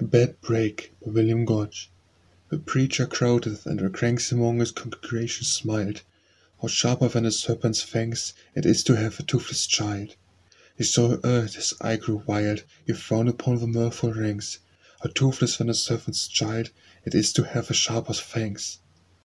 A bad break by William Goodge The preacher crowdeth, and the cranks among his congregation smiled, How sharper than a serpent's fangs it is to have a toothless child. He saw her err, his eye grew wild, he frowned upon the mirthful rings. How toothless than a serpent's child it is to have a sharper's fangs.